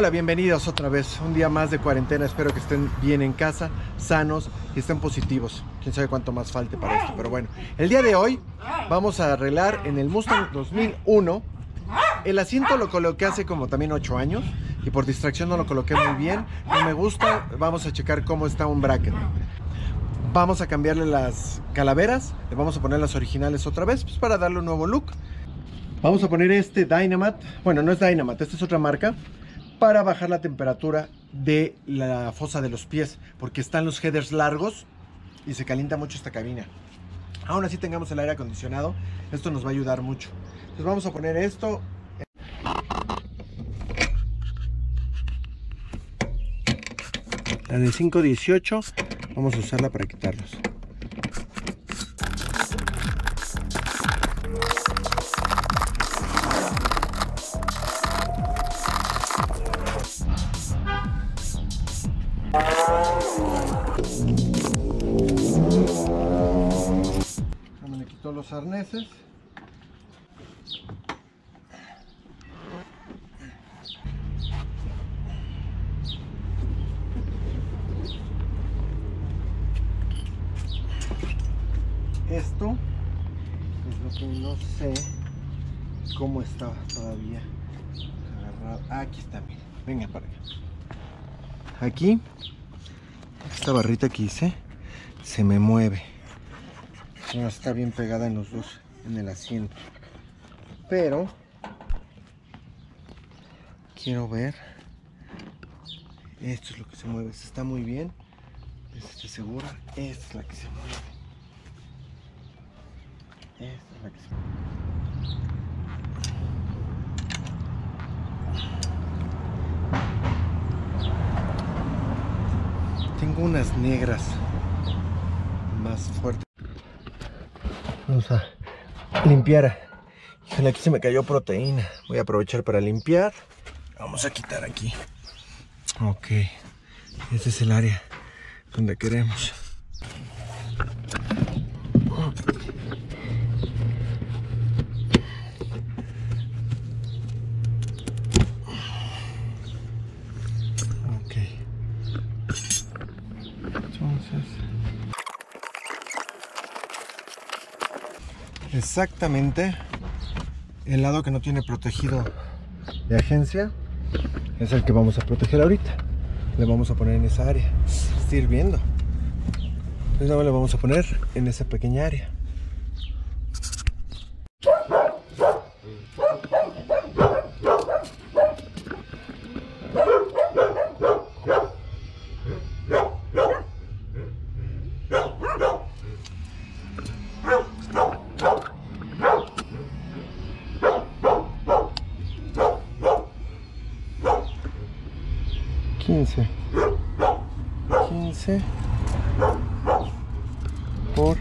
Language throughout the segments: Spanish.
Hola, bienvenidos otra vez. Un día más de cuarentena. Espero que estén bien en casa, sanos y estén positivos. Quién sabe cuánto más falte para esto, pero bueno. El día de hoy vamos a arreglar en el Mustang 2001. El asiento lo coloqué hace como también 8 años y por distracción no lo coloqué muy bien. No me gusta. Vamos a checar cómo está un bracket. Vamos a cambiarle las calaveras. Le vamos a poner las originales otra vez pues para darle un nuevo look. Vamos a poner este Dynamat. Bueno, no es Dynamat, esta es otra marca para bajar la temperatura de la fosa de los pies, porque están los headers largos y se calienta mucho esta cabina. Aún así tengamos el aire acondicionado, esto nos va a ayudar mucho. Entonces vamos a poner esto. La de 518 vamos a usarla para quitarlos. Los arneses. Esto es lo que no sé cómo está todavía agarrado. Aquí está bien venga para acá. Aquí esta barrita que hice se me mueve no está bien pegada en los dos en el asiento. Pero quiero ver. Esto es lo que se mueve. Está muy bien. Estoy segura esta es la que se mueve. Esta es la que se mueve. Tengo unas negras más fuertes vamos a limpiar. Aquí se me cayó proteína. Voy a aprovechar para limpiar. Vamos a quitar aquí. Ok. Este es el área donde queremos ok entonces exactamente el lado que no tiene protegido de agencia es el que vamos a proteger ahorita. Le vamos a poner en esa área. Está hirviendo. Entonces le vamos a poner en esa pequeña área quince. Quince. Por.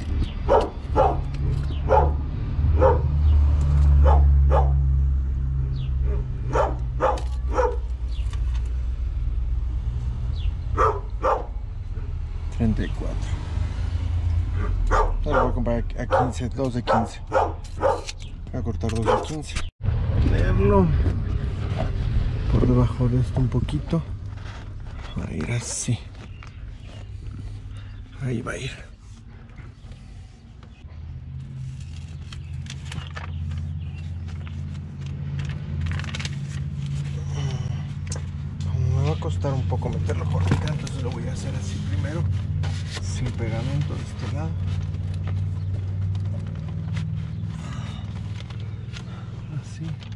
Treinta y cuatro. Ahora voy a comprar a 15, dos de 15 voy a cortar dos de 15 ponerlo por debajo de esto un poquito va a ir. Así ahí va a ir. Me va a costar un poco meterlo por acá entonces lo voy a hacer así primero sin pegamento de este lado. Así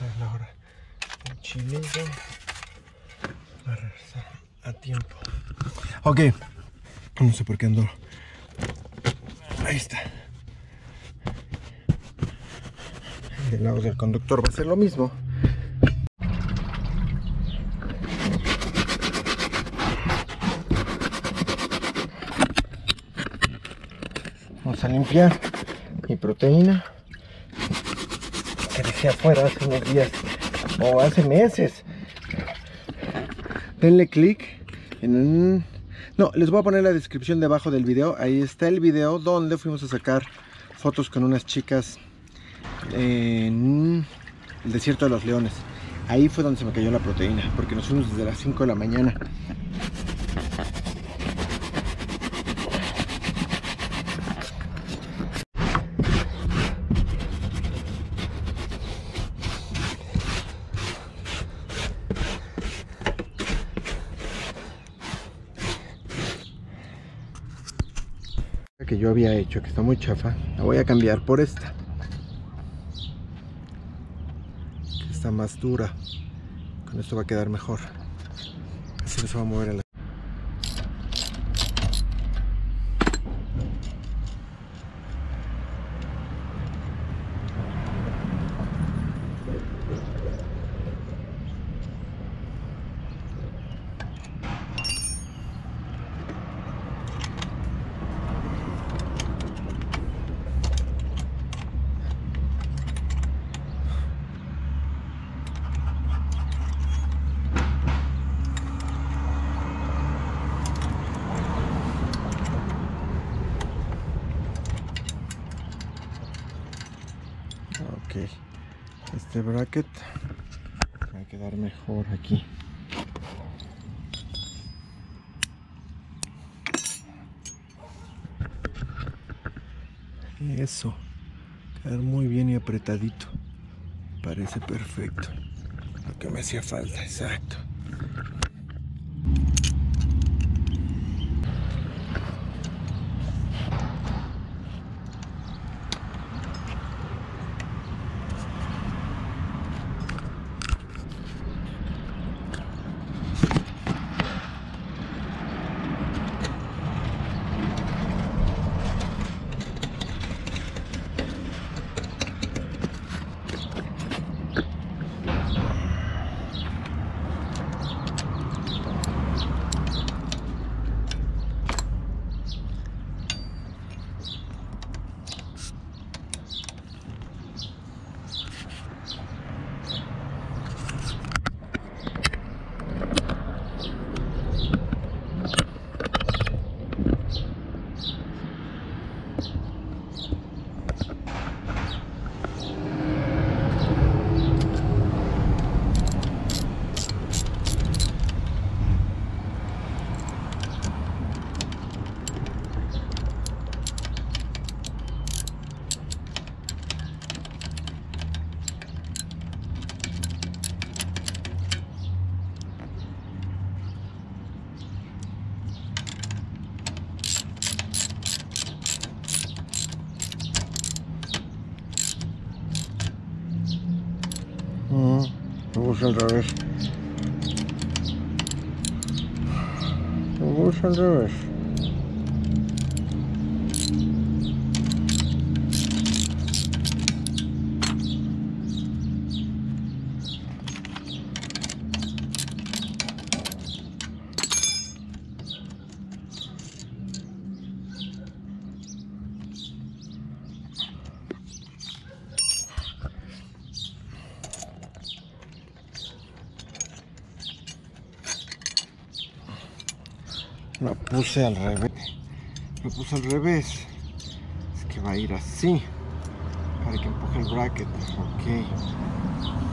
Va a regresar a la hora. Va a regresar a tiempo. Ok. No sé por qué ando. Ahí está. Del lado del conductor va a ser lo mismo. Vamos a limpiar mi proteína que dejé afuera hace unos días o hace meses. Denle clic en. No, les voy a poner la descripción debajo del video. Ahí está el video donde fuimos a sacar fotos con unas chicas en el desierto de los leones. Ahí fue donde se me cayó la proteína, porque nos fuimos desde las 5 de la mañana. que que está muy chafa, la voy a cambiar por esta. Que está más dura. Con esto va a quedar mejor. Así no se va a mover el... Este bracket va a quedar mejor aquí. Eso, quedar muy bien y apretadito. Parece perfecto. Lo que me hacía falta, exacto. Me gusta al revés. Lo puse al revés. Lo puse al revés. Es que va a ir así. Para que empuje el bracket. Ok.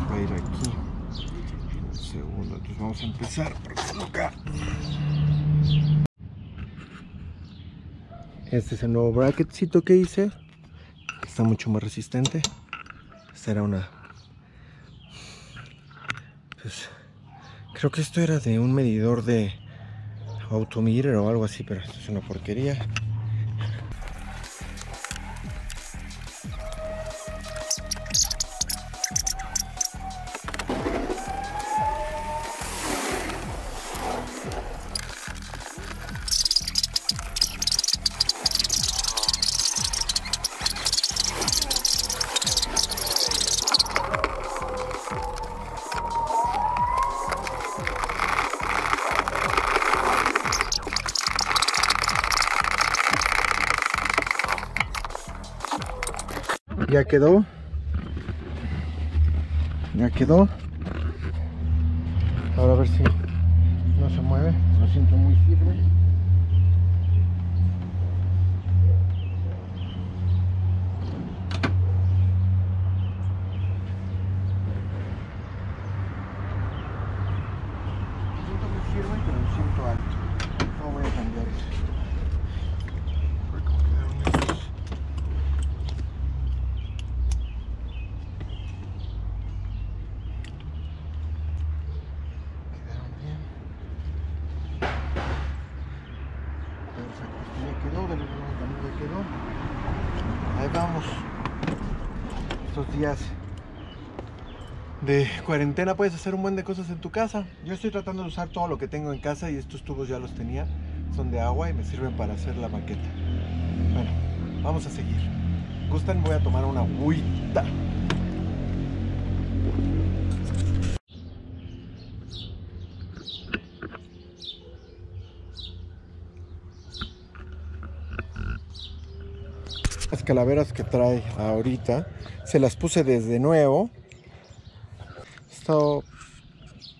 Va a ir aquí. Un segundo. Entonces vamos a empezar por colocar. Este es el nuevo bracketcito que hice. Está mucho más resistente. Era una. Pues. Creo que esto era de un medidor de autometer o algo así, pero esto es una porquería. Ya quedó. Ya quedó. Ahora a ver si no se mueve. Lo siento muy firme. Lo siento muy firme, pero lo siento alto. No voy a cambiar eso. A ver cómo quedaron estos. Quedaron bien. Perfecto, esto ya quedó, del otro lado también ya quedó. Ahí vamos. Estos de cuarentena puedes hacer un buen de cosas en tu casa. Yo estoy tratando de usar todo lo que tengo en casa y estos tubos ya los tenía. Son de agua y me sirven para hacer la maqueta. Bueno, vamos a seguir. Gustan, voy a tomar una agüita. Las calaveras que trae ahorita se las puse desde nuevo. Esto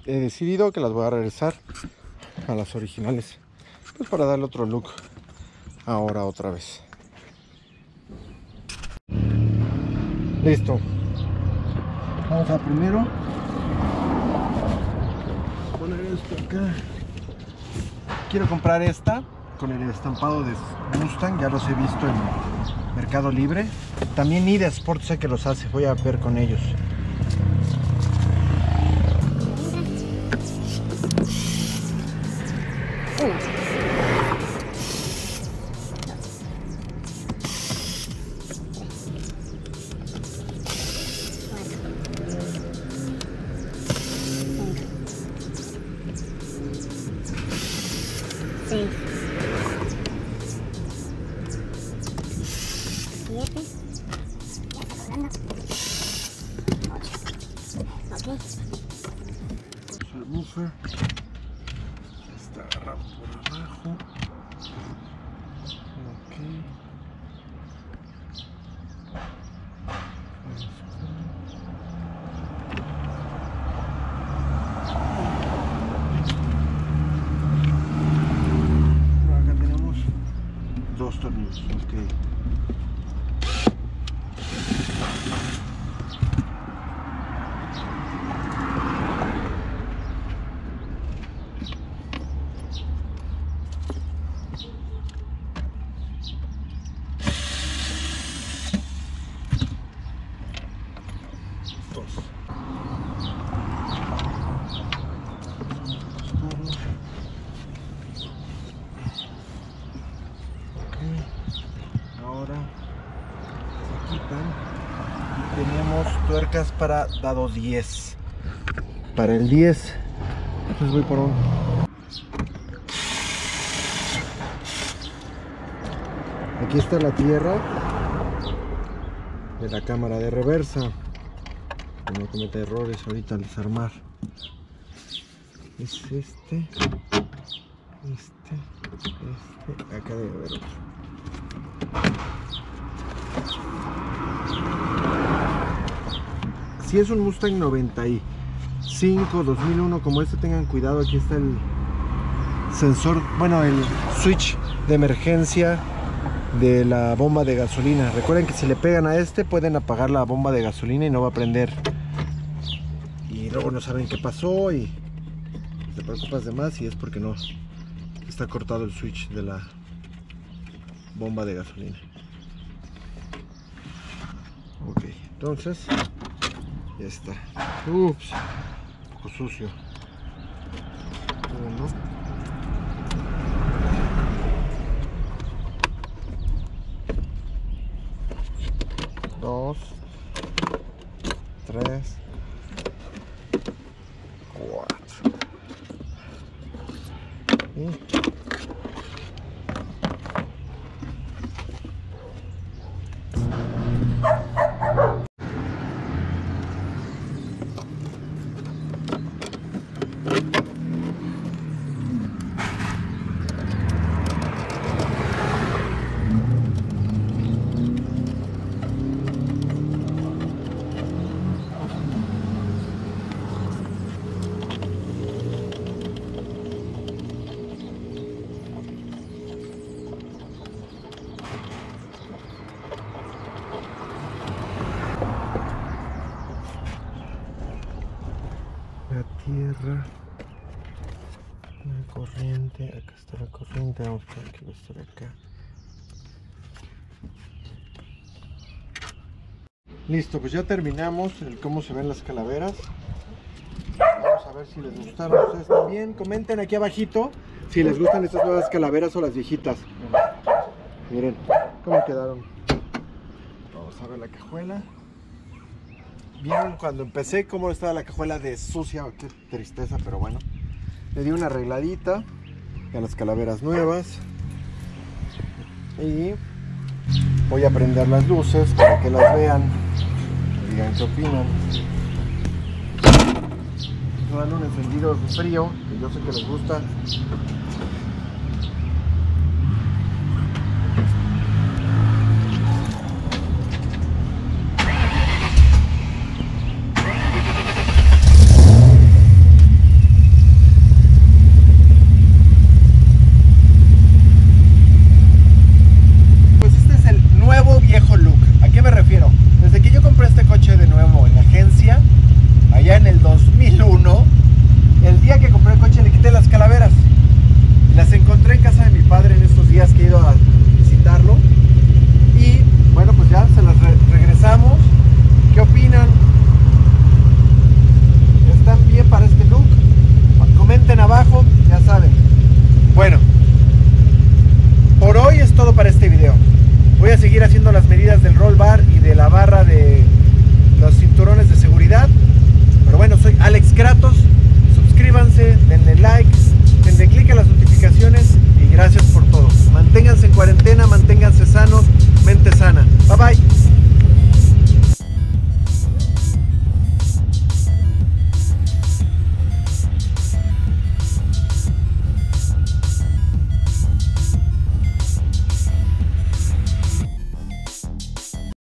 he decidido que las voy a regresar a las originales. Pues para darle otro look ahora otra vez. Listo. Vamos a primero poner esto acá. Quiero comprar esta con el estampado de Mustang, ya los he visto en Mercado Libre. También Ida Sport sé que los hace, voy a ver con ellos. Ya está colgando. Ocho. Ok. Subwoofer. Está agarrado por abajo. Ok. Acá tenemos dos tornillos. Ok. Dos. Ok. Ahora se quitan y tuercas para dado 10. Para el 10, pues voy por un. Aquí está la tierra de la cámara de reversa. No cometa errores ahorita al desarmar. Es este, este, este, acá debe haber otro. Si es un Mustang 95, 2001 como este, tengan cuidado, aquí está el sensor, bueno, el switch de emergencia de la bomba de gasolina. Recuerden que si le pegan a este pueden apagar la bomba de gasolina y no va a prender. Y luego no saben qué pasó y te preocupas de más y es porque no está cortado el switch de la bomba de gasolina. Ok, entonces ya está. Ups, un poco sucio. Uno. dos, tres, cuatro. La corriente. Acá está la corriente. Vamos a ver que va a estar acá. Listo, pues ya terminamos el cómo se ven las calaveras. Vamos a ver si les gustaron ustedes también. Comenten aquí abajito si les gustan estas nuevas calaveras o las viejitas. Miren cómo quedaron. Vamos a ver la cajuela. Vieron cuando empecé cómo estaba la cajuela de sucia. Qué tristeza, pero bueno. Le di una arregladita a las calaveras nuevas. Y voy a prender las luces para que las vean. Digan qué opinan. Estoy dando un encendido frío, que yo sé que les gusta. Por hoy es todo para este video. Voy a seguir haciendo las medidas del roll bar y de la barra de los cinturones de seguridad. Pero bueno, soy Alex Kratos. Suscríbanse, denle likes, denle click a las notificaciones y gracias por todo. Manténganse en cuarentena, manténganse sanos, mente sana. Bye bye.